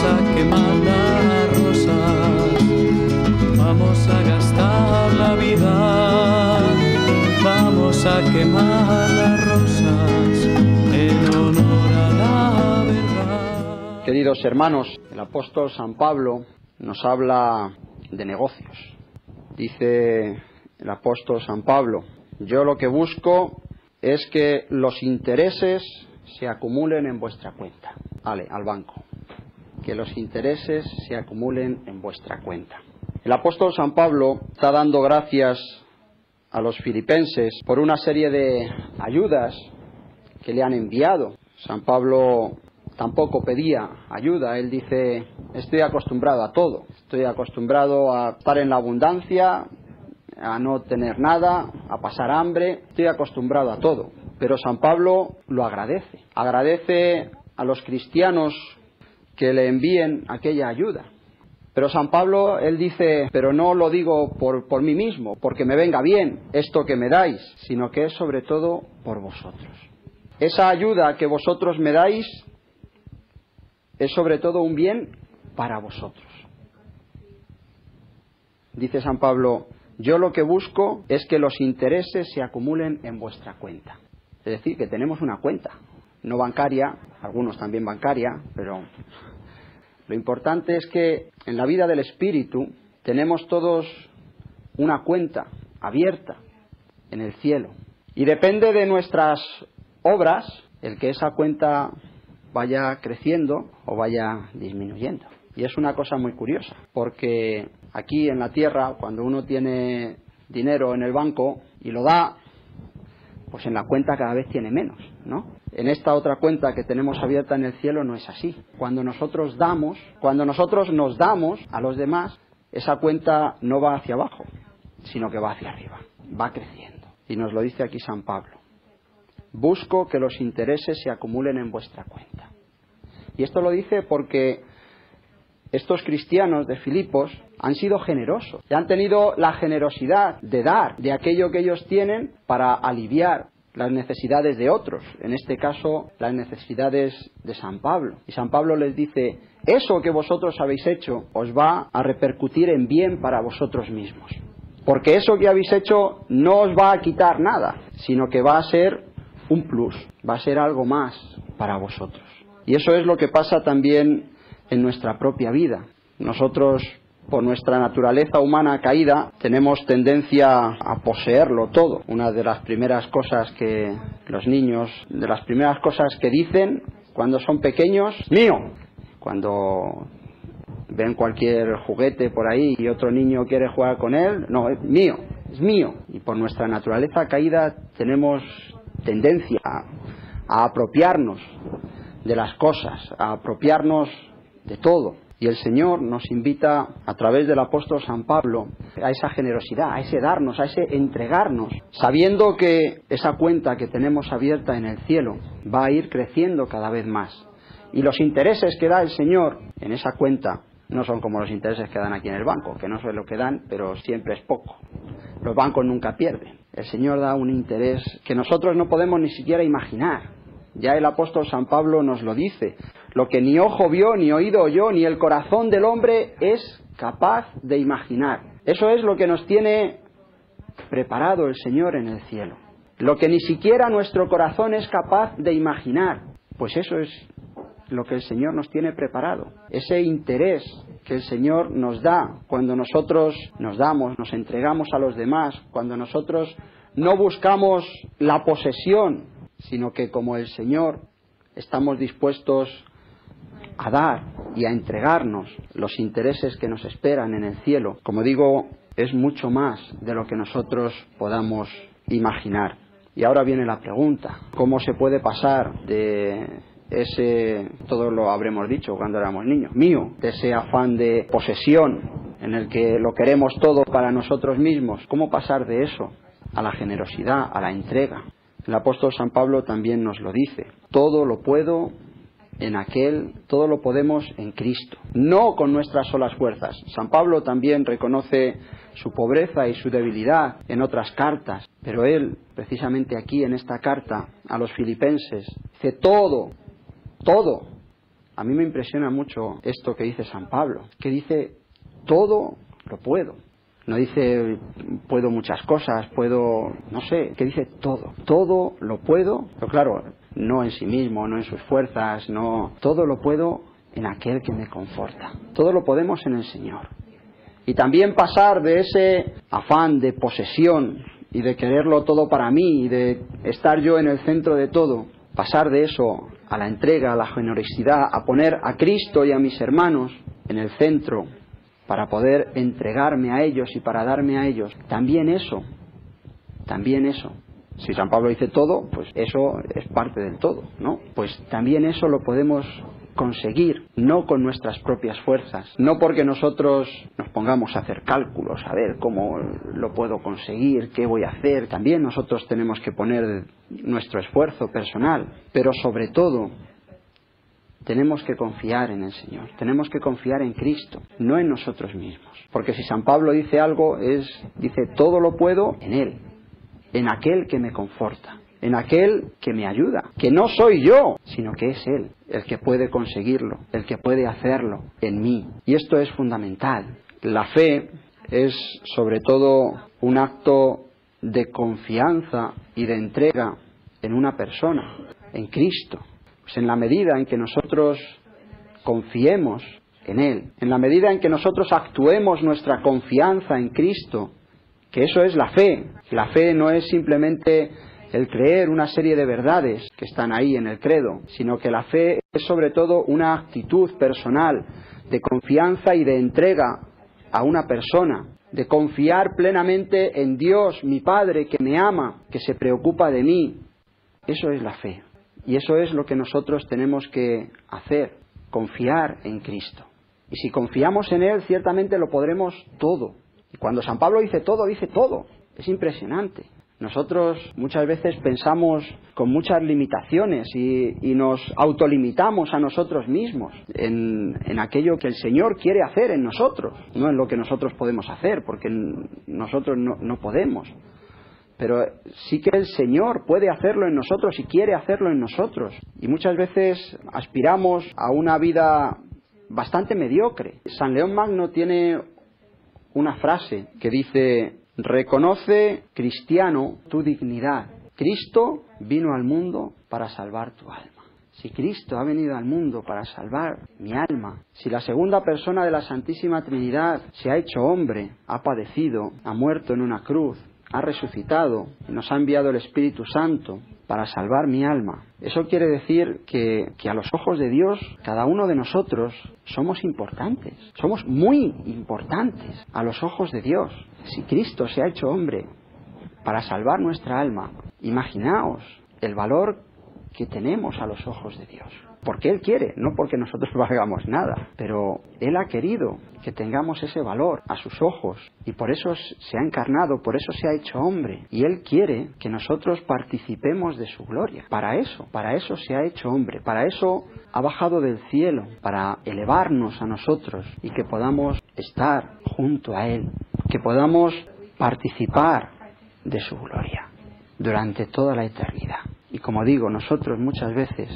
Vamos a quemar las rosas, vamos a gastar la vida, vamos a quemar las rosas en honor a la verdad. Queridos hermanos, el apóstol San Pablo nos habla de negocios. Dice el apóstol San Pablo, yo lo que busco es que los intereses se acumulen en vuestra cuenta. Vale, al banco. Que los intereses se acumulen en vuestra cuenta. El apóstol San Pablo está dando gracias a los filipenses por una serie de ayudas que le han enviado. San Pablo tampoco pedía ayuda, él dice, estoy acostumbrado a todo, estoy acostumbrado a estar en la abundancia, a no tener nada, a pasar hambre, estoy acostumbrado a todo. Pero San Pablo lo agradece, agradece a los cristianos que le envíen aquella ayuda. Pero San Pablo, él dice, pero no lo digo por, por mí mismo, porque me venga bien esto que me dais, sino que es sobre todo por vosotros. Esa ayuda que vosotros me dais es sobre todo un bien para vosotros. Dice San Pablo, yo lo que busco es que los intereses se acumulen en vuestra cuenta. Es decir, que tenemos una cuenta, no bancaria, algunos también bancaria, pero lo importante es que en la vida del Espíritu tenemos todos una cuenta abierta en el cielo. Y depende de nuestras obras el que esa cuenta vaya creciendo o vaya disminuyendo. Y es una cosa muy curiosa, porque aquí en la tierra, cuando uno tiene dinero en el banco y lo da, pues en la cuenta cada vez tiene menos, ¿no? En esta otra cuenta que tenemos abierta en el cielo no es así. Cuando nosotros damos, cuando nosotros nos damos a los demás, esa cuenta no va hacia abajo, sino que va hacia arriba, va creciendo. Y nos lo dice aquí San Pablo. Busco que los intereses se acumulen en vuestra cuenta. Y esto lo dice porque estos cristianos de Filipos han sido generosos y han tenido la generosidad de dar de aquello que ellos tienen para aliviar las necesidades de otros, en este caso las necesidades de San Pablo. Y San Pablo les dice, eso que vosotros habéis hecho os va a repercutir en bien para vosotros mismos. Porque eso que habéis hecho no os va a quitar nada, sino que va a ser un plus, va a ser algo más para vosotros. Y eso es lo que pasa también en nuestra propia vida. Nosotros, por nuestra naturaleza humana caída, tenemos tendencia a poseerlo todo. Una de las primeras cosas que los niños, de las primeras cosas que dicen cuando son pequeños, mío. Cuando ven cualquier juguete por ahí y otro niño quiere jugar con él, no, es mío, es mío. Y por nuestra naturaleza caída tenemos tendencia a, a apropiarnos de las cosas, a apropiarnos de todo. Y el Señor nos invita a través del apóstol San Pablo a esa generosidad, a ese darnos, a ese entregarnos, sabiendo que esa cuenta que tenemos abierta en el cielo va a ir creciendo cada vez más. Y los intereses que da el Señor en esa cuenta no son como los intereses que dan aquí en el banco, que no sé lo que dan, pero siempre es poco. Los bancos nunca pierden. El Señor da un interés que nosotros no podemos ni siquiera imaginar. Ya el apóstol San Pablo nos lo dice. Lo que ni ojo vio, ni oído oyó, ni el corazón del hombre es capaz de imaginar. Eso es lo que nos tiene preparado el Señor en el cielo. Lo que ni siquiera nuestro corazón es capaz de imaginar. Pues eso es lo que el Señor nos tiene preparado. Ese interés que el Señor nos da cuando nosotros nos damos, nos entregamos a los demás, cuando nosotros no buscamos la posesión, sino que como el Señor estamos dispuestos a dar y a entregarnos los intereses que nos esperan en el cielo, como digo, es mucho más de lo que nosotros podamos imaginar. Y ahora viene la pregunta, ¿cómo se puede pasar de ese, todo lo habremos dicho cuando éramos niños, mío, de ese afán de posesión en el que lo queremos todo para nosotros mismos, ¿cómo pasar de eso a la generosidad, a la entrega? El apóstol San Pablo también nos lo dice, todo lo puedo en aquel, todo lo podemos en Cristo, no con nuestras solas fuerzas. San Pablo también reconoce su pobreza y su debilidad en otras cartas, pero él, precisamente aquí en esta carta a los filipenses, dice todo, todo A mí me impresiona mucho esto que dice San Pablo, que dice, todo lo puedo. No dice, puedo muchas cosas, puedo, no sé, que dice todo. Todo lo puedo, pero claro, no en sí mismo, no en sus fuerzas, no, todo lo puedo en aquel que me conforta. Todo lo podemos en el Señor. Y también pasar de ese afán de posesión y de quererlo todo para mí y de estar yo en el centro de todo, pasar de eso a la entrega, a la generosidad, a poner a Cristo y a mis hermanos en el centro para poder entregarme a ellos y para darme a ellos. También eso, también eso si San Pablo dice todo, pues eso es parte del todo, ¿no? Pues también eso lo podemos conseguir, no con nuestras propias fuerzas, no porque nosotros nos pongamos a hacer cálculos, a ver cómo lo puedo conseguir, qué voy a hacer, también nosotros tenemos que poner nuestro esfuerzo personal, pero sobre todo tenemos que confiar en el Señor, tenemos que confiar en Cristo, no en nosotros mismos, porque si San Pablo dice algo es dice todo lo puedo en él, en aquel que me conforta, en aquel que me ayuda, que no soy yo, sino que es Él el que puede conseguirlo, el que puede hacerlo en mí. Y esto es fundamental. La fe es sobre todo un acto de confianza y de entrega en una persona, en Cristo. Pues en la medida en que nosotros confiemos en Él, en la medida en que nosotros actuemos nuestra confianza en Cristo, que eso es la fe. La fe no es simplemente el creer una serie de verdades que están ahí en el credo, sino que la fe es sobre todo una actitud personal de confianza y de entrega a una persona, de confiar plenamente en Dios, mi Padre, que me ama, que se preocupa de mí. Eso es la fe. Y eso es lo que nosotros tenemos que hacer, confiar en Cristo. Y si confiamos en Él, ciertamente lo podremos todo. Y cuando San Pablo dice todo, dice todo. Es impresionante. Nosotros muchas veces pensamos con muchas limitaciones y, nos autolimitamos a nosotros mismos en, aquello que el Señor quiere hacer en nosotros, no en lo que nosotros podemos hacer, porque nosotros no, no podemos. Pero sí que el Señor puede hacerlo en nosotros y quiere hacerlo en nosotros. Y muchas veces aspiramos a una vida bastante mediocre. San León Magno tiene una frase que dice, reconoce, cristiano, tu dignidad. Cristo vino al mundo para salvar tu alma. Si Cristo ha venido al mundo para salvar mi alma, si la segunda persona de la Santísima Trinidad se ha hecho hombre, ha padecido, ha muerto en una cruz, ha resucitado y nos ha enviado el Espíritu Santo para salvar mi alma. Eso quiere decir que, que, a los ojos de Dios, cada uno de nosotros somos importantes, somos muy importantes a los ojos de Dios. Si Cristo se ha hecho hombre para salvar nuestra alma, imaginaos el valor que tenemos a los ojos de Dios porque Él quiere, no porque nosotros valgamos nada, pero Él ha querido que tengamos ese valor a sus ojos y por eso se ha encarnado, por eso se ha hecho hombre y Él quiere que nosotros participemos de su gloria. Para eso, para eso se ha hecho hombre, para eso ha bajado del cielo, para elevarnos a nosotros y que podamos estar junto a Él, que podamos participar de su gloria durante toda la eternidad. Y como digo, nosotros muchas veces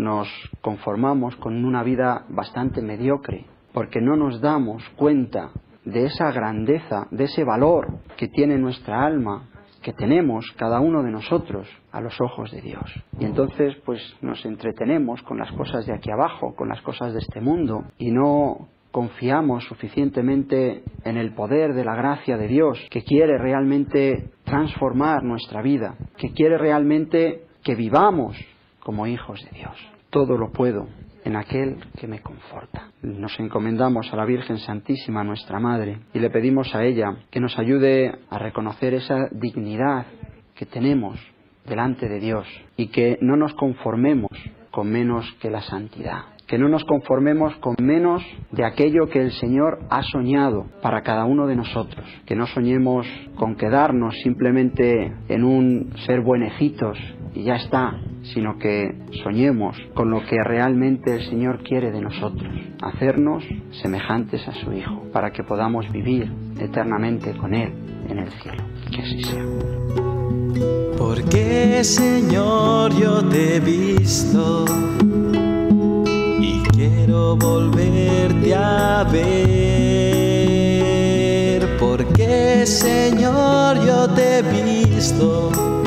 nos conformamos con una vida bastante mediocre porque no nos damos cuenta de esa grandeza, de ese valor que tiene nuestra alma, que tenemos cada uno de nosotros a los ojos de Dios. Y entonces pues nos entretenemos con las cosas de aquí abajo, con las cosas de este mundo y no confiamos suficientemente en el poder de la gracia de Dios, que quiere realmente transformar nuestra vida, que quiere realmente que vivamos como hijos de Dios. Todo lo puedo en aquel que me conforta. Nos encomendamos a la Virgen Santísima, nuestra Madre, y le pedimos a ella que nos ayude a reconocer esa dignidad que tenemos delante de Dios y que no nos conformemos con menos que la santidad, que no nos conformemos con menos de aquello que el Señor ha soñado para cada uno de nosotros, que no soñemos con quedarnos simplemente en un ser buenecitos y ya está, sino que soñemos con lo que realmente el Señor quiere de nosotros, hacernos semejantes a su Hijo, para que podamos vivir eternamente con Él en el cielo. Que así sea. Porque Señor yo te he visto y quiero volverte a ver, porque Señor yo te he visto